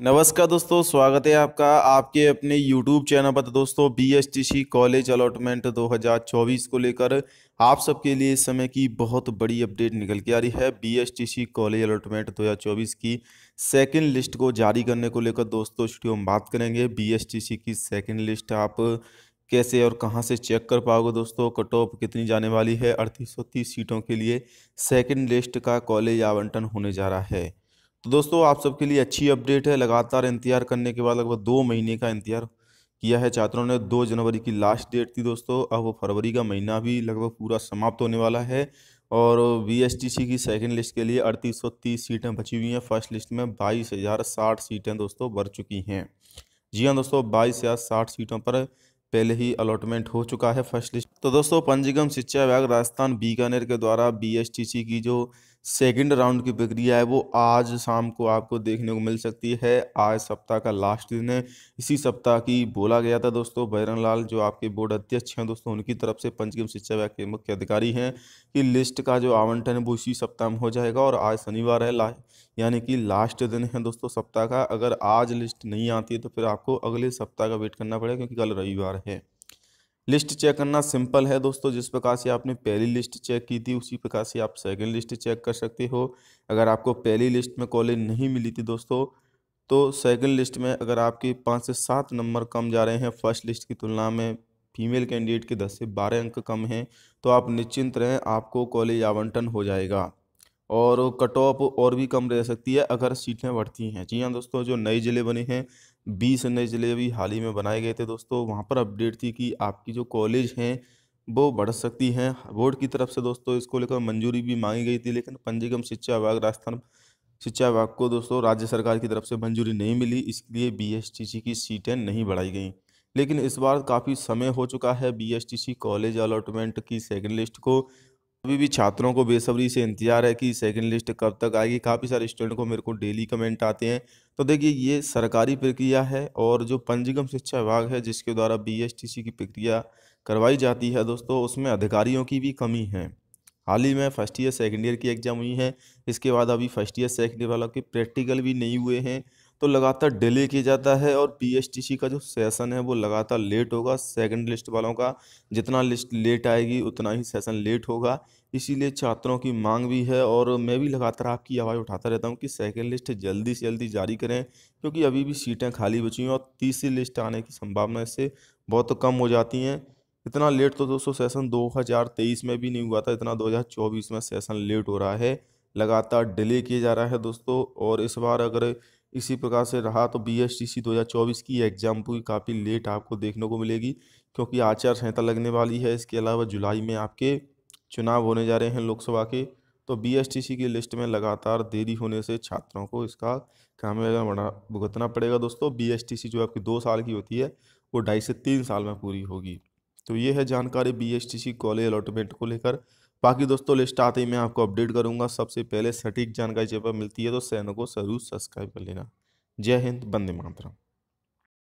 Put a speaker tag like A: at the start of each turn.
A: नमस्कार दोस्तों, स्वागत है आपका आपके अपने YouTube चैनल पर। तो दोस्तों B S T C college allotment 2024 को लेकर आप सबके लिए इस समय की बहुत बड़ी अपडेट निकल के आ रही है B S T C college allotment 2024 की सेकंड लिस्ट को जारी करने को लेकर। दोस्तों वीडियो हम बात करेंगे बी एस टी सी की सेकंड लिस्ट आप कैसे और कहाँ से चेक कर पाओगे दोस्तों? कट ऑफ़ कितनी जाने वाली है? अड़तीस सीटों के लिए सेकेंड लिस्ट का कॉलेज आवंटन होने जा रहा है। तो दोस्तों, आप सबके लिए अच्छी अपडेट है, लगातार इंतज़ार करने के बाद लगभग दो महीने का इंतज़ार किया है छात्रों ने। दो जनवरी की लास्ट डेट थी दोस्तों, अब वो फरवरी का महीना भी लगभग पूरा समाप्त होने वाला है और वी की सेकंड लिस्ट के लिए अड़तीस सौ तीस सीटें बची हुई हैं। फ़र्स्ट लिस्ट में बाईस हज़ार साठ सीटें दोस्तों भर चुकी हैं। जी हाँ दोस्तों, बाईस हज़ार साठ सीटों पर पहले ही अलॉटमेंट हो चुका है फ़र्स्ट लिस्ट तो दोस्तों, पंजीगम शिक्षा विभाग राजस्थान बीकानेर के द्वारा बीएसटीसी की जो सेकंड राउंड की प्रक्रिया है, वो आज शाम को आपको देखने को मिल सकती है। आज सप्ताह का लास्ट दिन है। इसी सप्ताह की बोला गया था दोस्तों, बैरन लाल, जो आपके बोर्ड अध्यक्ष हैं दोस्तों, उनकी तरफ़ से पंचगम शिक्षा विभाग के मुख्य अधिकारी हैं कि लिस्ट का जो आवंटन है, वो इसी सप्ताह में हो जाएगा और आज शनिवार है, ला, यानी कि लास्ट दिन है दोस्तों सप्ताह का। अगर आज लिस्ट नहीं आती है तो फिर आपको अगले सप्ताह का वेट करना पड़ेगा, क्योंकि कल रविवार है। लिस्ट चेक करना सिंपल है दोस्तों, जिस प्रकार से आपने पहली लिस्ट चेक की थी, उसी प्रकार से आप सेकंड लिस्ट चेक कर सकते हो। अगर आपको पहली लिस्ट में कॉलेज नहीं मिली थी दोस्तों तो सेकंड लिस्ट में अगर आपके पाँच से सात नंबर कम जा रहे हैं, फ़र्स्ट लिस्ट की तुलना में फीमेल कैंडिडेट के दस से बारह अंक कम हैं तो आप निश्चिंत रहें, आपको कॉलेज आवंटन हो जाएगा। और कट ऑफ़ और भी कम रह सकती है अगर सीटें बढ़ती हैं। जी हाँ दोस्तों, जो नए ज़िले बने हैं बीस नए ज़िले भी हाल ही में बनाए गए थे दोस्तों। वहाँ पर अपडेट थी कि आपकी जो कॉलेज हैं, वो बढ़ सकती हैं। बोर्ड की तरफ़ से दोस्तों इसको लेकर मंजूरी भी मांगी गई थी, लेकिन पंजीगम शिक्षा विभाग, राजस्थान शिक्षा विभाग को दोस्तों राज्य सरकार की तरफ़ से मंजूरी नहीं मिली। इसलिए बीएसटीसी की सीटें नहीं बढ़ाई गई। लेकिन इस बार काफ़ी समय हो चुका है बीएसटीसी कॉलेज अलॉटमेंट की, सेकेंड लिस्ट को। अभी भी छात्रों को बेसब्री से इंतज़ार है कि सेकंड लिस्ट कब तक आएगी। काफ़ी सारे स्टूडेंट को मेरे को डेली कमेंट आते हैं। तो देखिए, ये सरकारी प्रक्रिया है और जो पंजीगम शिक्षा विभाग है, जिसके द्वारा बीएसटीसी की प्रक्रिया करवाई जाती है दोस्तों, उसमें अधिकारियों की भी कमी है। हाल ही में फ़र्स्ट ईयर सेकेंड ईयर की एग्ज़ाम हुई है। इसके बाद अभी फ़र्स्ट ईयर सेकेंड ईयर वालों के प्रैक्टिकल भी नहीं हुए हैं। तो लगातार डिले किया जाता है और पीएचटीसी का जो सेशन है वो लगातार लेट होगा। सेकंड लिस्ट वालों का जितना लिस्ट लेट आएगी, उतना ही सेशन लेट होगा। इसीलिए छात्रों की मांग भी है और मैं भी लगातार आपकी आवाज़ उठाता रहता हूँ कि सेकंड लिस्ट जल्दी से जल्दी जारी करें, क्योंकि अभी भी सीटें खाली बची हैं और तीसरी लिस्ट आने की संभावना इससे बहुत कम हो जाती हैं। इतना लेट तो दोस्तों सेशन 2023 में भी नहीं हुआ था, इतना 2024 में सेशन लेट हो रहा है। लगातार डिले किया जा रहा है दोस्तों और इस बार अगर इसी प्रकार से रहा तो बी एस टी सी दो हज़ार चौबीस की एग्ज़ाम भी काफ़ी लेट आपको देखने को मिलेगी, क्योंकि आचार संहिता लगने वाली है। इसके अलावा जुलाई में आपके चुनाव होने जा रहे हैं लोकसभा के तो बी एस टी सी की लिस्ट में लगातार देरी होने से छात्रों को इसका खामियाजा बना, भुगतना पड़ेगा दोस्तों। बी एस टी सी जो आपकी दो साल की होती है, वो ढाई से तीन साल में पूरी होगी। तो ये है जानकारी B S T C college allotment को लेकर। बाकी दोस्तों लिस्ट आते ही मैं आपको अपडेट करूँगा। सबसे पहले सटीक जानकारी जब मिलती है तो चैनल को ज़रूर सब्सक्राइब कर लेना। जय हिंद बंदे मातरम।